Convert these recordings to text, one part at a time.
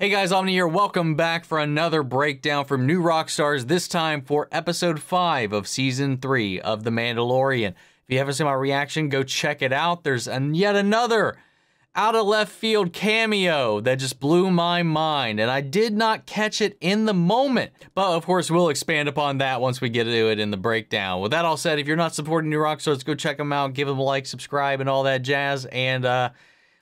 Hey guys, Omni here. Welcome back for another breakdown from New Rockstars, this time for episode 5 of season 3 of The Mandalorian. If you haven't seen my reaction, go check it out. There's an, yet another out of left field cameo that just blew my mind, and I did not catch it in the moment. But of course, we'll expand upon that once we get to it in the breakdown. With that all said, if you're not supporting New Rockstars, go check them out, give them a like, subscribe, and all that jazz. And uh,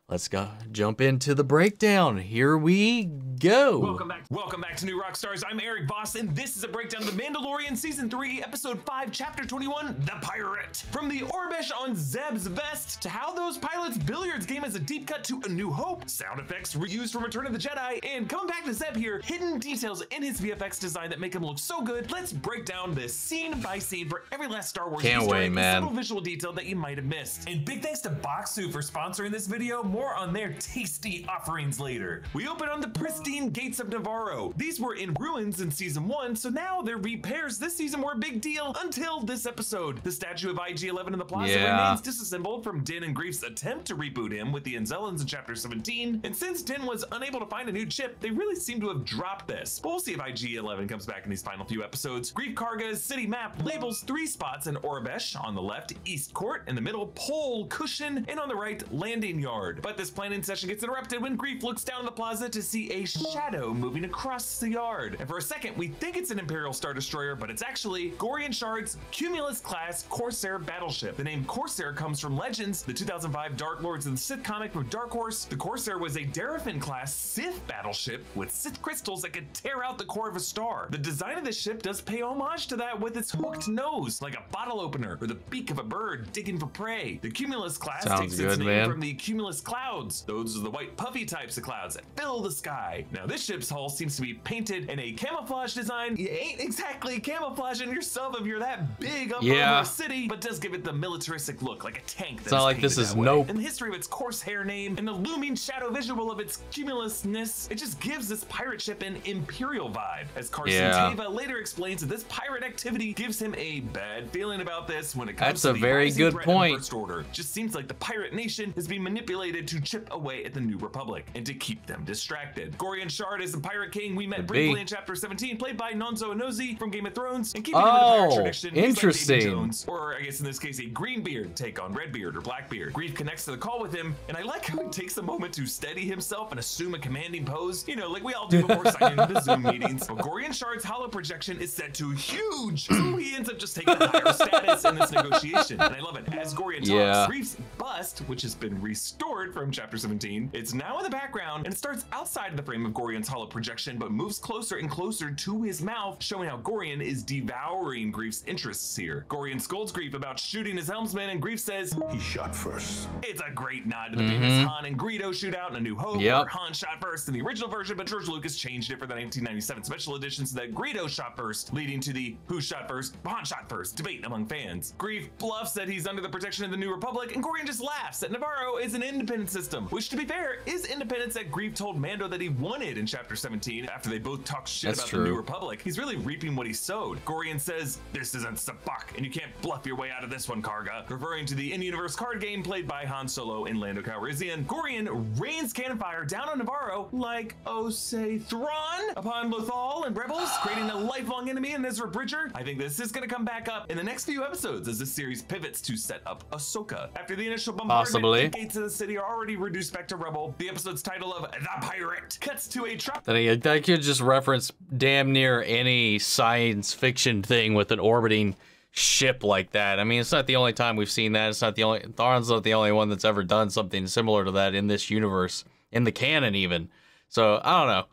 let's go jump into the breakdown. Here we go. Welcome back. Welcome back to New Rockstars. I'm Eric and this is a breakdown of The Mandalorian Season 3, Episode 5, Chapter 21, The Pirate. From the Aurebesh on Zeb's vest to how those pilots' billiards game is a deep cut to A New Hope, sound effects reused from Return of the Jedi, and coming back to Zeb here, hidden details in his VFX design that make him look so good. Let's break down this scene by scene for every last Star Wars Can't wait, man. subtle visual detail that you might have missed. And big thanks to Bokksu for sponsoring this video. More on their tasty offerings later. We open on the pristine gates of Navarro. These were in ruins in season one, so now their repairs this season were a big deal until this episode. The statue of IG-11 in the plaza Yeah. remains disassembled from Din and Greef's attempt to reboot him with the Anzellans in chapter 17. And since Din was unable to find a new chip, they really seem to have dropped this. But we'll see if IG-11 comes back in these final few episodes. Greef Karga's city map labels three spots in Aurebesh on the left, East Court, in the middle, Pole, Cushion, and on the right, Landing Yard. But this planning session gets interrupted when Greef looks down the plaza to see a shadow moving across the yard. And for a second, we think it's an Imperial Star Destroyer, but it's actually Gorian Shard's Cumulus class Corsair battleship. The name Corsair comes from Legends, the 2005 Dark Lords of the Sith comic from Dark Horse. The Corsair was a Daraphin class Sith battleship with Sith crystals that could tear out the core of a star. The design of this ship does pay homage to that with its hooked nose, like a bottle opener, or the beak of a bird digging for prey. The Cumulus class Sounds takes good, its name man. from the cumulus clouds. Those are the white puffy types of clouds that fill the sky. Now this ship's hull seems to be painted in a camouflage design. You ain't exactly camouflaging yourself if you're that big up Yeah. over a city, but does give it the militaristic look, like a tank. It's not like this is nope. In the history of its Corsair name and the looming shadow visual of its cumulousness, it just gives this pirate ship an imperial vibe. As Carson Yeah. Teva later explains that this pirate activity gives him a bad feeling about this when it comes That's to a the very good threat of the point. First Order. Just seems like the pirate nation is being manipulated to chip away at the New Republic and to keep them distracted. Gorian Shard is the pirate king we met briefly in chapter 17, played by Nonso Anozie from Game of Thrones. And keeping with the Oh, pirate tradition, he's like interesting. Jones, or I guess in this case, a Greenbeard take on Redbeard or Blackbeard. Greef connects to the call with him, and I like how he takes a moment to steady himself and assume a commanding pose, you know, like we all do before signing into Zoom meetings. But Gorian Shard's holo projection is set to huge, so he ends up just taking the higher status in this negotiation. And I love it. As Gorian talks, Yeah. Greef's bust, which has been restored from chapter 17, it's now in the background and it starts outside of the frame of Gorian's holo projection, but moves closer and closer to his mouth, showing how Gorian is devouring Greef's interests here. Gorian scolds Greef about shooting his helmsman, and Greef says, He shot first. it's a great nod to the famous Han and Greedo shootout in A New Hope, Mm-hmm. Yep. where Han shot first in the original version, but George Lucas changed it for the 1997 special edition so that Greedo shot first, leading to the who shot first, Han shot first debate among fans. Greef bluffs that he's under the protection of the New Republic, and Gorian just laughs that Navarro is an independent system, which to be fair, is independence that Greef told Mando that he wanted in chapter 17 after they both talked shit That's about true. the New Republic. He's really reaping what he sowed. Gorian says, This isn't sabacc, and you can't bluff your way out of this one, Karga. Referring to the in universe card game played by Han Solo and Lando Calrissian, Gorian rains cannon fire down on Navarro like, oh, say, Thrawn upon Lothal and Rebels, creating a lifelong enemy in Ezra Bridger. I think this is going to come back up in the next few episodes as this series pivots to set up Ahsoka. After the initial bombardment, Possibly. the gates of the city are already reduced back to rubble. The episode's title of The Pirate cuts to a trop That, could just reference damn near any science fiction thing with an orbiting ship like that. I mean, it's not the only time we've seen that. It's not the only Thrawn's not the only one that's ever done something similar to that in this universe, in the canon even. So I don't know.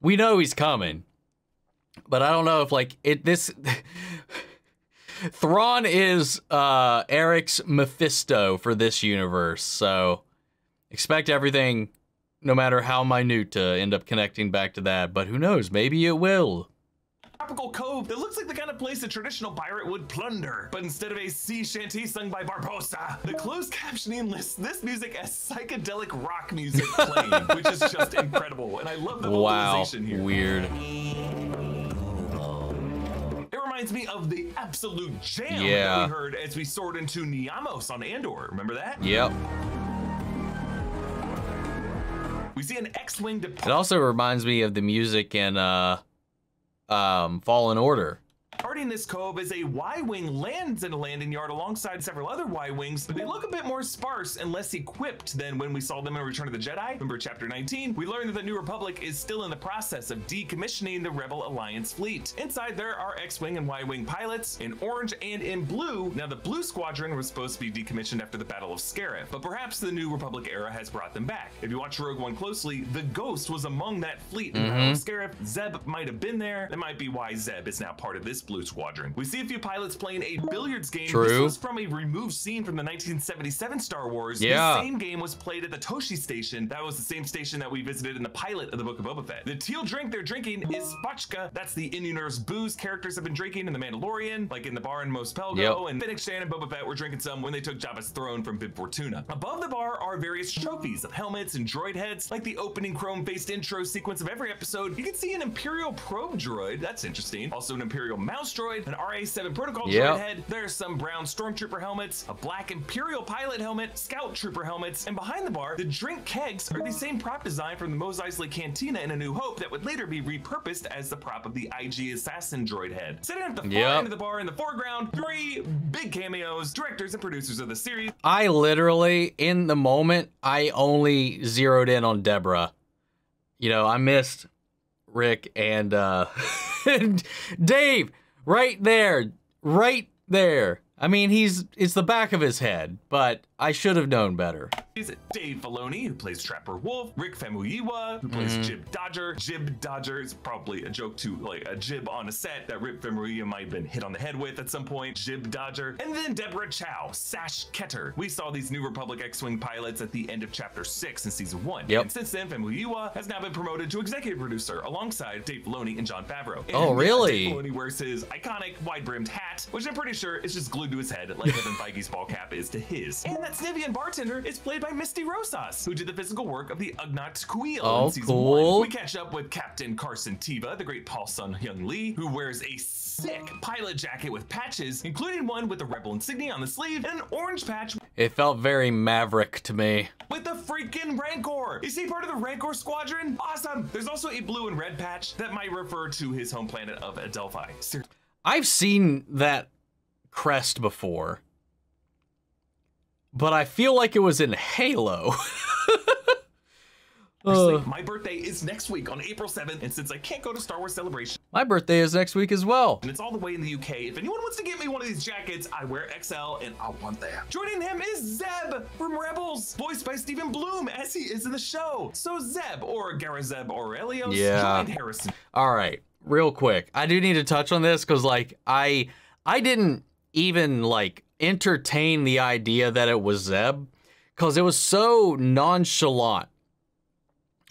We know he's coming, but I don't know if like it this. Thrawn is uh, Eric's Mephisto for this universe, so expect everything no matter how minute to end up connecting back to that. But who knows? Maybe it will. tropical cove that looks like the kind of place a traditional pirate would plunder. But instead of a sea shanty sung by Barbossa, the closed captioning lists this music as psychedelic rock music playing, which is just incredible. And I love the Wow. vocalization here. Weird. It reminds me of the absolute jam Yeah. that we heard as we soared into Niamos on Andor. Remember that? Yep. We see an X-wing It also reminds me of the music in uh, um, Fallen Order. Departing this cove as a Y-wing lands in a landing yard alongside several other Y-wings, but they look a bit more sparse and less equipped than when we saw them in Return of the Jedi. Remember chapter 19? We learned that the New Republic is still in the process of decommissioning the Rebel Alliance fleet. Inside there are X-wing and Y-wing pilots in orange and in blue. Now the blue squadron was supposed to be decommissioned after the Battle of Scarif, but perhaps the New Republic era has brought them back. If you watch Rogue One closely, the Ghost was among that fleet in the Battle of mm-hmm. Scarif. Zeb might have been there. That might be why Zeb is now part of this blue squadron. We see a few pilots playing a billiards game. True. This was from a removed scene from the 1977 Star Wars. Yeah. The same game was played at the Tosche station. That was the same station that we visited in the pilot of the Book of Boba Fett. The teal drink they're drinking is Spotchka. That's the in-universe booze characters have been drinking in The Mandalorian, like in the bar in Mos Pelgo. Yep. And Fennec Shand and Boba Fett were drinking some when they took Jabba's throne from Bib Fortuna. Above the bar are various trophies of helmets and droid heads, like the opening chrome-faced intro sequence of every episode. You can see an Imperial probe droid. That's interesting. Also an Imperial mouse droid, an RA-7 protocol Yep. droid head. There's some brown stormtrooper helmets, a black Imperial pilot helmet, scout trooper helmets, and behind the bar, the drink kegs are the same prop design from the Mos Eisley Cantina in A New Hope that would later be repurposed as the prop of the IG assassin droid head. Sitting at the far Yep. end of the bar in the foreground, three big cameos, directors and producers of the series. I literally, in the moment, I only zeroed in on Deborah. You know, I missed Rick and uh and Dave right there, right there. I mean, he's it's the back of his head, but I should have known better. Is it Dave Filoni, who plays Trapper Wolf, Rick Famuyiwa, who plays Mm-hmm. Jib Dodger. Jib Dodger is probably a joke to like a jib on a set that Rick Famuyiwa might have been hit on the head with at some point. Jib Dodger. And then Deborah Chow, Sash Ketter. We saw these New Republic X-Wing pilots at the end of chapter 6 in season 1. Yep. And since then, Famuyiwa has now been promoted to executive producer alongside Dave Filoni and Jon Favreau. And, Oh, really? Dave Filoni wears his iconic wide-brimmed hat, which I'm pretty sure is just glued to his head, like Kevin Feige's ball cap is to his. And that Snivian bartender is played by Misty Rosas, who did the physical work of the Ugnaught Squeal Oh, in season cool. one. We catch up with Captain Carson Teva, the great Paul Sun Hyung Lee, who wears a sick pilot jacket with patches, including one with the Rebel insignia on the sleeve and an orange patch It felt very maverick to me. with the freaking Rancor. Is he part of the Rancor squadron? Awesome. There's also a blue and red patch that might refer to his home planet of Adelphi. Ser- I've seen that crest before, but I feel like it was in Halo. Seriously, Ugh. my birthday is next week on April 7th, and since I can't go to Star Wars Celebration my birthday is next week as well. and it's all the way in the UK, if anyone wants to get me one of these jackets, I wear XL and I want that. Joining him is Zeb from Rebels, voiced by Steve Blum as he is in the show. So Zeb, or Garazeb Orrelios, Yeah. joined Harrison All right, real quick. I do need to touch on this cuz like I I didn't even like entertain the idea that it was Zeb cuz it was so nonchalant.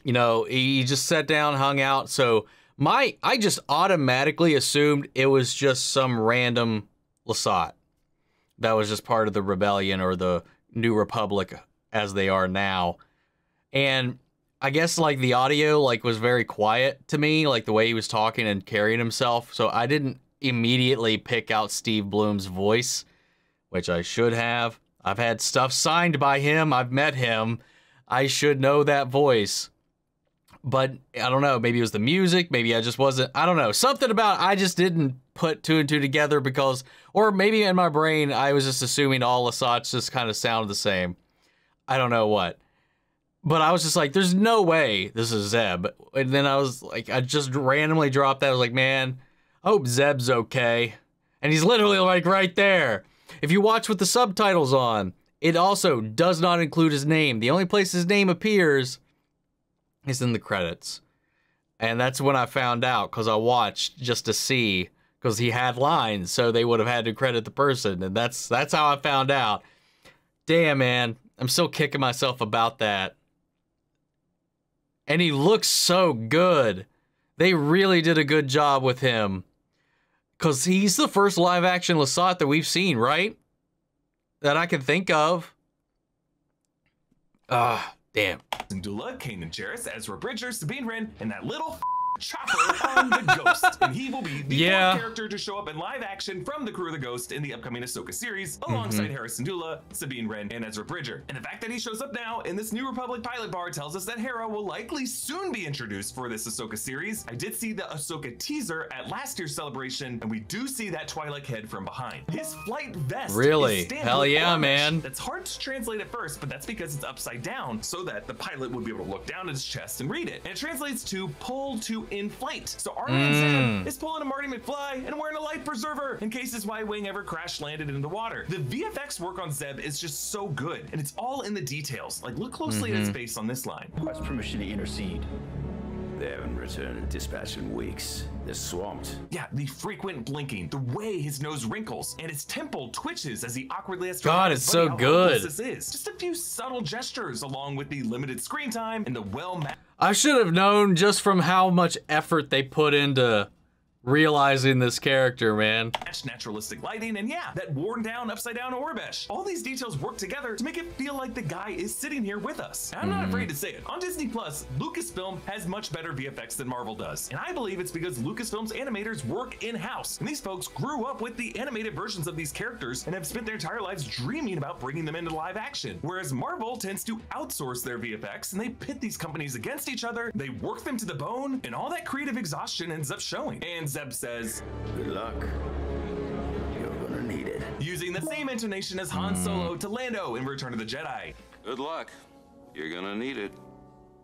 You know, he just sat down, hung out. So my I just automatically assumed it was just some random Lasat that was just part of the rebellion or the New Republic as they are now. And I guess like the audio like was very quiet to me, like the way he was talking and carrying himself. So I didn't immediately pick out Steve Blum's voice, which I should have. I've had stuff signed by him. I've met him. I should know that voice. But I don't know, maybe it was the music, maybe I just wasn't I don't know. Something about I just didn't put two and two together because or maybe in my brain I was just assuming all Lasats just kind of sound the same. I don't know what. But I was just like, there's no way this is Zeb. And then I was like, I just randomly dropped that. I was like, man, I hope Zeb's okay. And he's literally like right there. If you watch with the subtitles on, it also does not include his name. The only place his name appears is in the credits. And that's when I found out because I watched just to see because he had lines, so they would have had to credit the person. And that's that's how I found out. Damn, man. I'm still kicking myself about that. And he looks so good. They really did a good job with him. Because he's the first live action Lasat that we've seen, right? That I can think of. Ah, damn. Dula, Kanan Jarrus, Ezra Bridger, Sabine Wren, and that little Chopper on the Ghost, and he will be the Yeah. fourth character to show up in live action from the Crew of the Ghost in the upcoming Ahsoka series, alongside mm-hmm. Hera Syndulla, Sabine Wren, and Ezra Bridger. And the fact that he shows up now in this New Republic pilot bar tells us that Hera will likely soon be introduced for this Ahsoka series. I did see the Ahsoka teaser at last year's celebration, and we do see that Twi'lek head from behind. His flight vest Really? Hell yeah, Ornish. man. That's hard to translate at first, but that's because it's upside down so that the pilot would be able to look down at his chest and read it. And it translates to pull to in flight. So Armin Mm. Zeb is pulling a Marty McFly and wearing a life preserver in case his Y Wing ever crash landed in the water. The VFX work on Zeb is just so good, and it's all in the details. Like, look closely at his Mm-hmm. face on this line. Request permission to intercede. They haven't returned a dispatch in weeks. They're swamped. Yeah, the frequent blinking, the way his nose wrinkles, and his temple twitches as he awkwardly has to God, it's so good. This is just a few subtle gestures, along with the limited screen time and the well I should have known just from how much effort they put into realizing this character, man. naturalistic lighting, and yeah, that worn down upside down Aurebesh. All these details work together to make it feel like the guy is sitting here with us. And I'm not mm-hmm. afraid to say it. On Disney Plus, Lucasfilm has much better VFX than Marvel does. And I believe it's because Lucasfilm's animators work in-house. And these folks grew up with the animated versions of these characters and have spent their entire lives dreaming about bringing them into live action. Whereas Marvel tends to outsource their VFX and they pit these companies against each other, they work them to the bone, and all that creative exhaustion ends up showing. And Zeb says, Good luck. You're gonna need it. using the same intonation as Han hmm. Solo to Lando in Return of the Jedi. Good luck. You're gonna need it.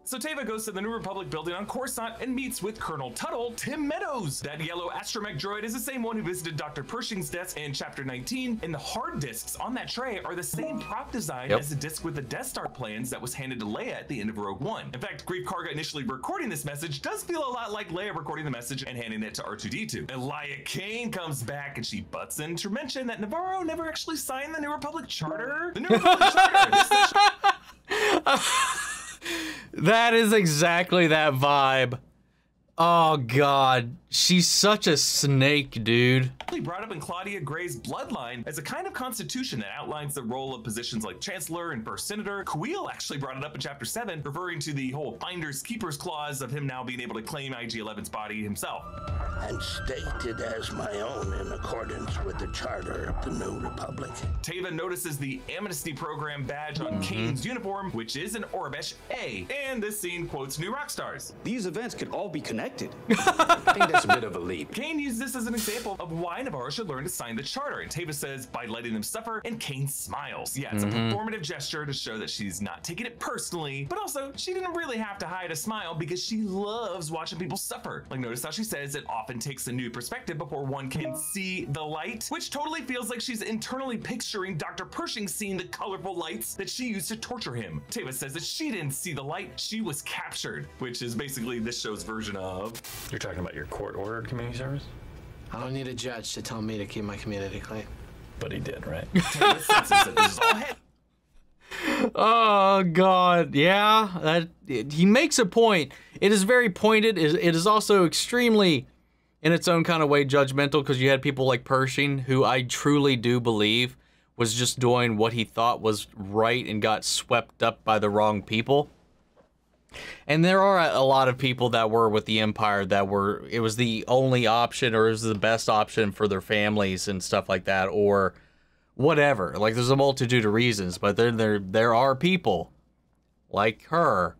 So Teva goes to the New Republic building on Coruscant and meets with Colonel Tuttle, Tim Meadows. That yellow astromech droid is the same one who visited Dr. Pershing's desk in Chapter 19, and the hard disks on that tray are the same prop design Yep. as the disc with the Death Star plans that was handed to Leia at the end of Rogue One. In fact, Greef Karga initially recording this message does feel a lot like Leia recording the message and handing it to R2-D2. Elia Kane comes back and she butts in to mention that Navarro never actually signed the New Republic Charter. The New Republic Charter! That is exactly that vibe. Oh god, she's such a snake, dude. actually brought up in Claudia Gray's Bloodline as a kind of constitution that outlines the role of positions like Chancellor and First Senator. Kuiil actually brought it up in Chapter 7, referring to the whole Finders Keepers clause of him now being able to claim IG 11's body himself. and stated as my own in accordance with the Charter of the New Republic. Teva notices the amnesty program badge on mm-hmm. Kane's uniform, which is an Aurebesh A, and this scene quotes New Rockstars. These events could all be connected. I think a bit of a leap. Kane used this as an example of why Navarro should learn to sign the charter, and Teva says by letting them suffer, and Kane smiles. Yeah, it's a mm-hmm. performative gesture to show that she's not taking it personally, but also she didn't really have to hide a smile because she loves watching people suffer. Like notice how she says it often takes a new perspective before one can see the light, which totally feels like she's internally picturing Dr. Pershing seeing the colorful lights that she used to torture him. Teva says that she didn't see the light, she was captured, which is basically this show's version of You're talking about your court-ordered community service? I don't need a judge to tell me to keep my community clean. But he did, right? Teva senses that this is all head Oh god, yeah. That it- he makes a point. It is very pointed. It it is also extremely, in its own kind of way, judgmental because you had people like Pershing, who I truly do believe was just doing what he thought was right and got swept up by the wrong people. And there are a lot of people that were with the Empire that were it was the only option or it was the best option for their families and stuff like that, or whatever. Like there's a multitude of reasons, but then there there are people like her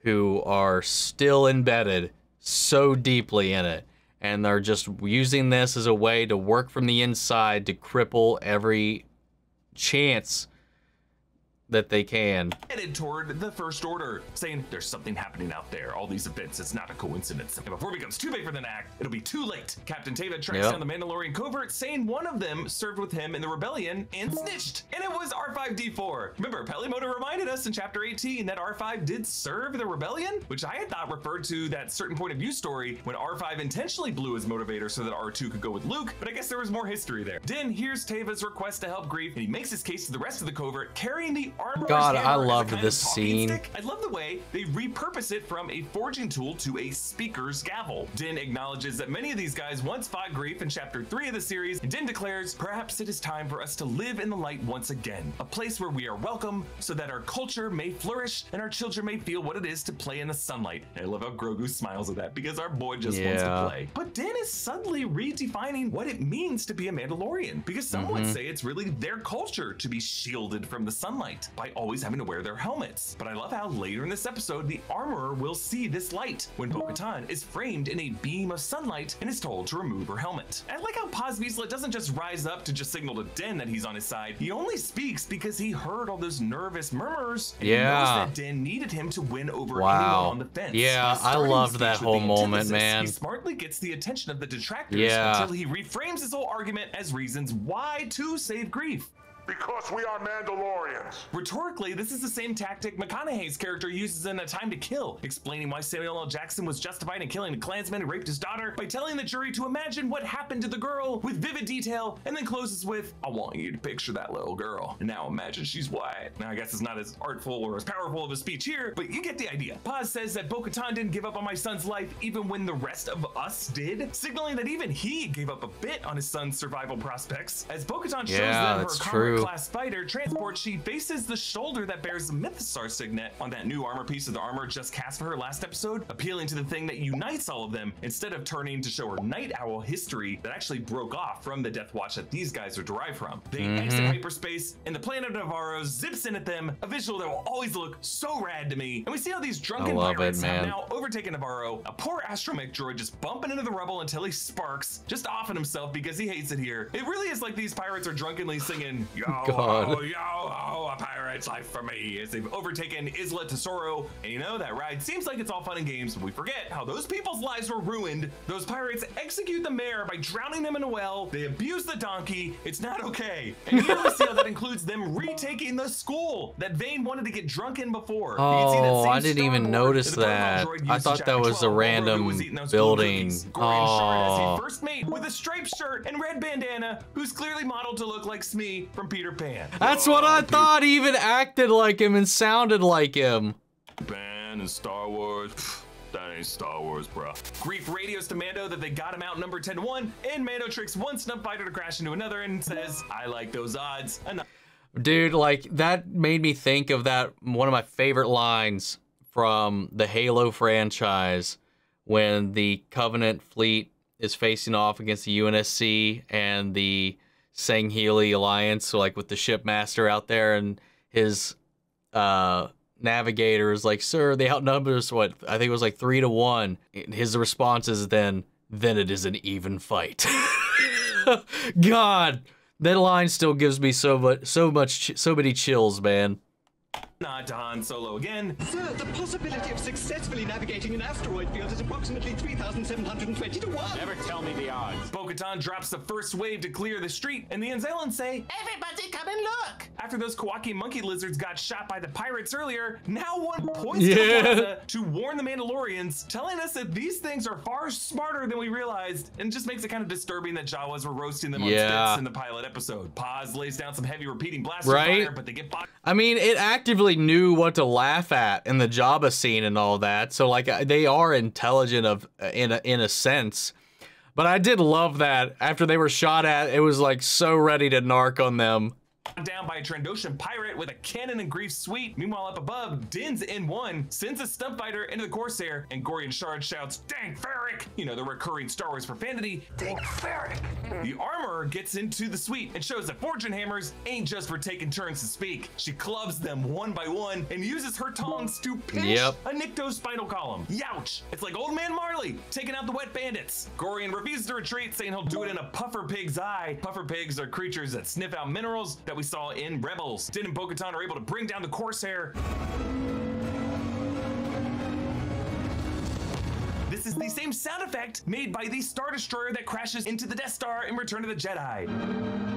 who are still embedded so deeply in it and they're just using this as a way to work from the inside to cripple every chance that they can. headed toward the First Order, saying there's something happening out there. All these events, it's not a coincidence. And before it becomes too big for the knack, it'll be too late. Captain Teva tracks Yep. down the Mandalorian covert, saying one of them served with him in the rebellion and snitched. And it was R5D4. Remember, Peli Motto reminded us in Chapter 18 that R5 did serve the rebellion, which I had thought referred to that certain point of view story when R5 intentionally blew his motivator so that R2 could go with Luke, but I guess there was more history there. Din hears Teva's request to help Greef, and he makes his case to the rest of the covert, carrying the armor. God, I loved this scene. stick. I love the way they repurpose it from a forging tool to a speaker's gavel. Din acknowledges that many of these guys once fought Greef in chapter 3 of the series, and Din declares, Perhaps it is time for us to live in the light once again, a place where we are welcome so that our culture may flourish and our children may feel what it is to play in the sunlight. And I love how Grogu smiles at that because our boy just wants to play. But Din is suddenly redefining what it means to be a Mandalorian because some would mm-hmm. say it's really their culture to be shielded from the sunlight by always having to wear their helmets. But I love how later in this episode, the armorer will see this light when Bo Katan is framed in a beam of sunlight and is told to remove her helmet. I like how Paz Vizsla doesn't just rise up to just signal to Din that he's on his side. He only speaks because he heard all those nervous murmurs and he knows that Din needed him to win over Wow. anyone on the fence. Yeah, I loved that whole moment, man. He smartly gets the attention of the detractors Yeah. until he reframes his whole argument as reasons why to save Greef. Because we are Mandalorians. Rhetorically, this is the same tactic McConaughey's character uses in A Time to Kill, explaining why Samuel L. Jackson was justified in killing a Klansman who raped his daughter by telling the jury to imagine what happened to the girl with vivid detail, and then closes with, I want you to picture that little girl. And now imagine she's white. Now, I guess it's not as artful or as powerful of a speech here, but you get the idea. Paz says that Bo Katan didn't give up on my son's life even when the rest of us did, signaling that even he gave up a bit on his son's survival prospects. As Bo Katan shows Yeah, them her that's Combat true. class fighter transport, she faces the shoulder that bears the Mythosaur signet on that new armor piece of the armor just cast for her last episode, appealing to the thing that unites all of them instead of turning to show her Night Owl history that actually broke off from the Death Watch that these guys are derived from. They Mm-hmm. exit hyperspace, and the planet of Navarro zips in at them, a visual that will always look so rad to me. And we see how these drunken love it, pirates have now overtaken Navarro, a poor astromech droid just bumping into the rubble until he sparks, just offing himself because he hates it here. It really is like these pirates are drunkenly singing, Yo, God. oh, oh, a pirate's life for me, as they've overtaken Isla Tesoro. And you know, that ride seems like it's all fun and games, but we forget how those people's lives were ruined. Those pirates execute the mayor by drowning them in a well, they abuse the donkey. It's not okay. And here we see how that includes them retaking the school that Vane wanted to get drunk in before. You see that Oh, I didn't even notice that. I thought that was a 12 while Grogu random was eating those golden building. cookies. Gorian as Oh. first mate with a striped shirt and red bandana, who's clearly modeled to look like Smee from Peter Pan. That's what I thought. He even acted like him and sounded like him. Pan and Star Wars. That ain't Star Wars, bro. Greef radios to Mando that they got him out number 10 to 1, and Mando tricks one snub fighter to crash into another and says, I like those odds. Enough. Dude, like that made me think of that one of my favorite lines from the Halo franchise when the Covenant fleet is facing off against the UNSC and the Sangheili Alliance, so like with the shipmaster out there and his uh navigator is like, "Sir, they outnumber us what? I think it was like 3 to 1." And His response is then, "Then it is an even fight." God, that line still gives me so much, so much, so many chills, man. Nod to Han Solo again. Sir, the possibility of successfully navigating an asteroid field is approximately 3,720 to 1. Never tell me the odds. Bo Katan drops the first wave to clear the street, and the Anzellans say, Everybody come and look! After those Kawaki monkey lizards got shot by the pirates earlier, now one points Yeah. to to warn the Mandalorians, telling us that these things are far smarter than we realized, and just makes it kind of disturbing that Jawas were roasting them on Yeah. spits in the pilot episode. Paz lays down some heavy repeating blaster Right? fire, but they get. I mean, it actively knew what to laugh at in the Jabba scene and all that. So like, uh, they are intelligent of in a, in a sense. But I did love that after they were shot at, it was like so ready to narc on them. Down by a Trandoshan pirate with a cannon and grief suite. Meanwhile, up above, Din's in one, sends a snub fighter into the Corsair, and Gorian Shard shouts, Dank farrik! You know, the recurring Star Wars profanity. Dank farrik! The armorer gets into the suite and shows that fortune hammers ain't just for taking turns to speak. She clubs them one by one and uses her tongs to pinch Yep. a Nikto spinal column. Youch! It's like old man Marley taking out the wet bandits. Gorian refuses to retreat, saying he'll do it in a puffer pig's eye. Puffer pigs are creatures that sniff out minerals that we saw in Rebels. Din and Bo-Katan are able to bring down the Corsair. This is the same sound effect made by the Star Destroyer that crashes into the Death Star in Return of the Jedi.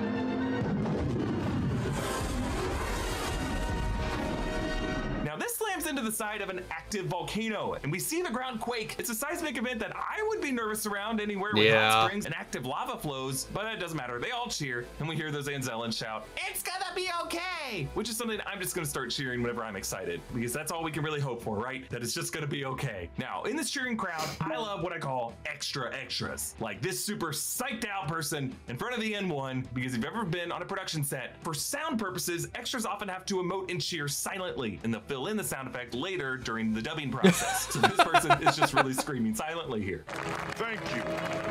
Into the side of an active volcano, and we see the ground quake. It's a seismic event that I would be nervous around anywhere with Yeah. hot springs and active lava flows, but it doesn't matter. They all cheer, and we hear those Anzellans shout, It's gonna be okay! Which is something I'm just gonna start cheering whenever I'm excited, because that's all we can really hope for, right? That it's just gonna be okay. Now, in this cheering crowd, I love what I call extra extras. Like this super psyched out person in front of the N1, because if you've ever been on a production set, for sound purposes, extras often have to emote and cheer silently, and they'll fill in the sound effect later during the dubbing process. so this person is just really screaming silently here. Thank you.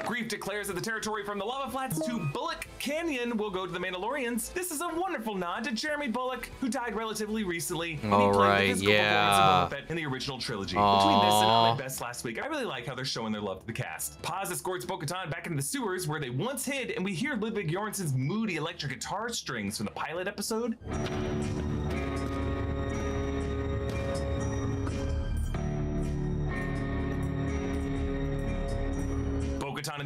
Greef declares that the territory from the lava flats to Bulloch Canyon will go to the Mandalorians. This is a wonderful nod to Jeremy Bulloch, who died relatively recently. when he All played the right, physical performance of yeah. Boba in the original trilogy. Between this and Aw. Ahmed Best last week, I really like how they're showing their love to the cast. Paz escorts Bo-Katan back into the sewers where they once hid, and we hear Ludwig Göransson's moody electric guitar strings from the pilot episode.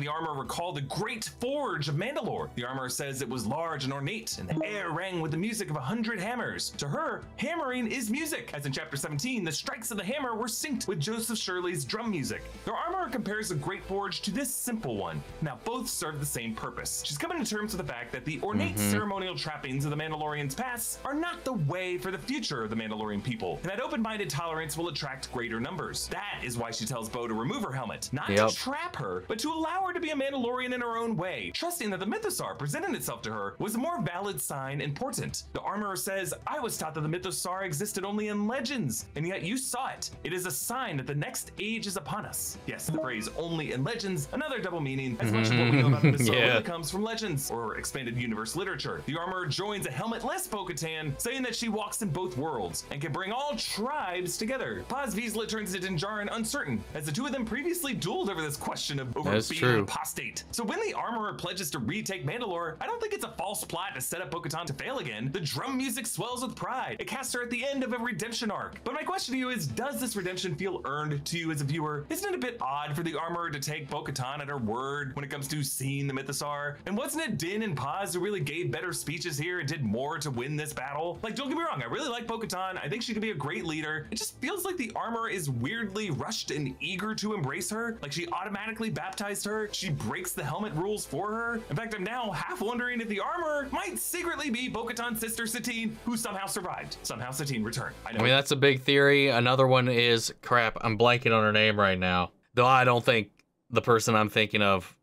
The armor recall the Great Forge of Mandalore. The armor says it was large and ornate, and the air rang with the music of a hundred hammers. To her, hammering is music. As in Chapter 17, the strikes of the hammer were synced with Joseph Shirley's drum music. Their armor compares the Great Forge to this simple one. Now, both serve the same purpose. She's coming to terms with the fact that the ornate mm-hmm. ceremonial trappings of the Mandalorian's past are not the way for the future of the Mandalorian people, and that open-minded tolerance will attract greater numbers. That is why she tells Bo to remove her helmet, not Yep. to trap her, but to allow her to be a Mandalorian in her own way, trusting that the Mythosaur presenting itself to her was a more valid sign important. The armorer says, I was taught that the Mythosaur existed only in legends, and yet you saw it. It is a sign that the next age is upon us. Yes, the phrase only in legends, another double meaning, as much of what we know about the Mythosaur Yeah. really comes from legends or expanded universe literature. The armorer joins a helmetless Bo-Katan, saying that she walks in both worlds and can bring all tribes together. Paz Vizsla turns to Din Djarin uncertain, as the two of them previously dueled over this question of over That's being true. Apostate. So when the armorer pledges to retake Mandalore, I don't think it's a false plot to set up Bo-Katan to fail again. The drum music swells with pride. It casts her at the end of a redemption arc. But my question to you is, does this redemption feel earned to you as a viewer? Isn't it a bit odd for the armorer to take Bo-Katan at her word when it comes to seeing the Mythosaur? And wasn't it Din and Paz who really gave better speeches here and did more to win this battle? Like, don't get me wrong, I really like Bo-Katan. I think she could be a great leader. It just feels like the armorer is weirdly rushed and eager to embrace her. Like she automatically baptized her. She breaks the helmet rules for her. In fact, I'm now half wondering if the armor might secretly be Bo-Katan's sister Satine, who somehow survived. Somehow Satine returned. I know I mean, that's a big theory. Another one is crap. I'm blanking on her name right now. Though I don't think the person I'm thinking of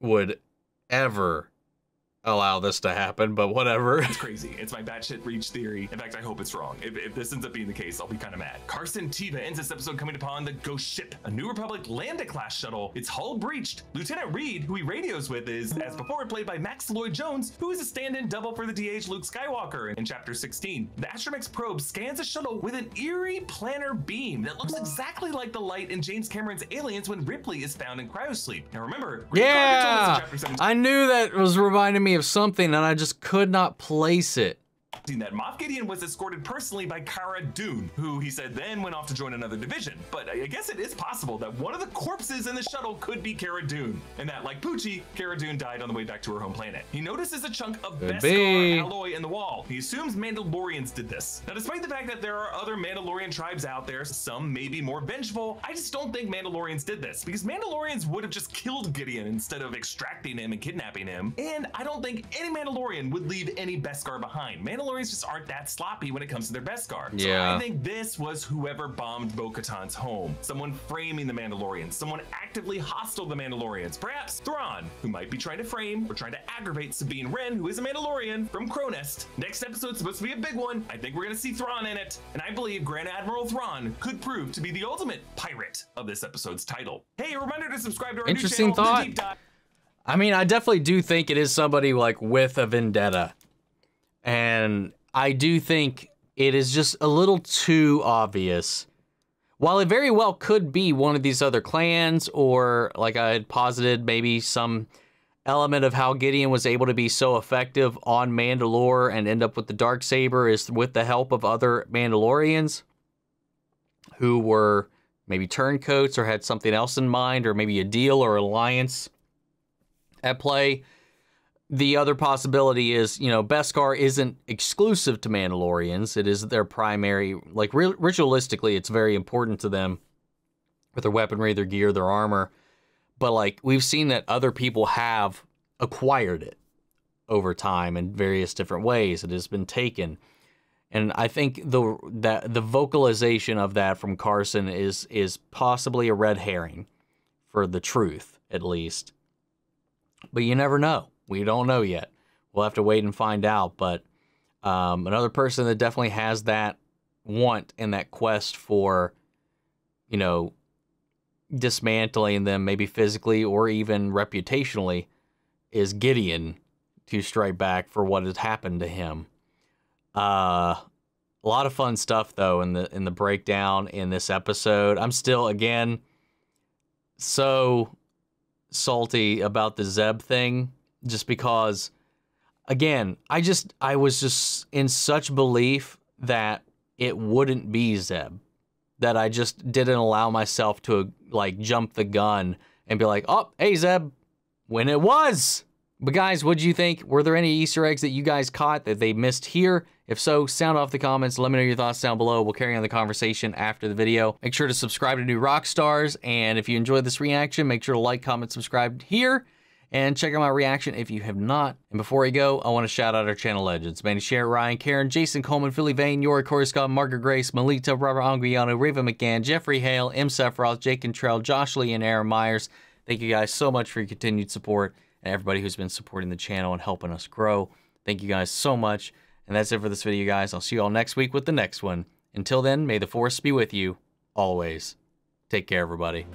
would ever allow this to happen, but whatever. It's crazy. It's my batshit reach theory. In fact, I hope it's wrong. If, if this ends up being the case, I'll be kind of mad. Carson Teva ends this episode coming upon the Ghost Ship, a New Republic Lambda class shuttle. Its hull breached. Lieutenant Reed, who he radios with, is, as before, played by Max Lloyd Jones, who is a stand in double for the DH Luke Skywalker in Chapter 16. The Astromech probe scans the shuttle with an eerie planar beam that looks exactly like the light in James Cameron's Aliens when Ripley is found in cryosleep. Now remember, in yeah, Chapter 17 I knew that was reminding me of something, and I just could not place it. That Moff Gideon was escorted personally by Cara Dune, who he said then went off to join another division. But I guess it is possible that one of the corpses in the shuttle could be Cara Dune, and that, like Poochie, Cara Dune died on the way back to her home planet. He notices a chunk of Could Beskar be. alloy in the wall. He assumes Mandalorians did this. Now, despite the fact that there are other Mandalorian tribes out there, some may be more vengeful, I just don't think Mandalorians did this because Mandalorians would have just killed Gideon instead of extracting him and kidnapping him. And I don't think any Mandalorian would leave any Beskar behind. Mandalorians just aren't that sloppy when it comes to their Beskar. So Yeah. I think this was whoever bombed Bo Katan's home. Someone framing the Mandalorians, someone actively hostile to the Mandalorians. Perhaps Thrawn, who might be trying to frame or trying to aggravate Sabine Wren, who is a Mandalorian from Krownest. Next episode's supposed to be a big one. I think we're gonna see Thrawn in it, and I believe Grand Admiral Thrawn could prove to be the ultimate pirate of this episode's title. Hey, a reminder to subscribe to our Interesting new channel, thought. I mean, I definitely do think it is somebody like with a vendetta. And I do think it is just a little too obvious. While it very well could be one of these other clans, or like I had posited, maybe some element of how Gideon was able to be so effective on Mandalore and end up with the dark saber is with the help of other Mandalorians who were maybe turncoats or had something else in mind, or maybe a deal or alliance at play. The other possibility is, you know, Beskar isn't exclusive to Mandalorians. It is their primary, like ritualistically, it's very important to them with their weaponry, their gear, their armor. But like we've seen that other people have acquired it over time in various different ways. It has been taken. And I think the that the vocalization of that from Carson is is possibly a red herring for the truth, at least. But you never know. We don't know yet. We'll have to wait and find out. But um, another person that definitely has that want and that quest for, you know, dismantling them, maybe physically or even reputationally, is Gideon to strike back for what has happened to him. Uh, a lot of fun stuff though in the in the breakdown in this episode. I'm still again so salty about the Zeb thing just because again, I just I was just in such belief that it wouldn't be Zeb that I just didn't allow myself to like jump the gun and be like, "Oh, hey Zeb," when it was. But guys, what do you think? Were there any Easter eggs that you guys caught that they missed here? If so, sound off the comments. Let me know your thoughts down below. We'll carry on the conversation after the video. Make sure to subscribe to New Rock Stars, And if you enjoyed this reaction, make sure to like, comment, subscribe here. And check out my reaction if you have not. And before I go, I want to shout out our channel legends. Manny Sher, Ryan, Karen, Jason Coleman, Philly Vane, Yori Corey Scott, Margaret Grace, Melita, Robert Anguiano, Raven McGann, Jeffrey Hale, M. Sephiroth, Jake Cantrell, Josh Lee, and Aaron Myers. Thank you guys so much for your continued support and everybody who's been supporting the channel and helping us grow. Thank you guys so much. And that's it for this video, guys. I'll see you all next week with the next one. Until then, may the force be with you always. Take care, everybody.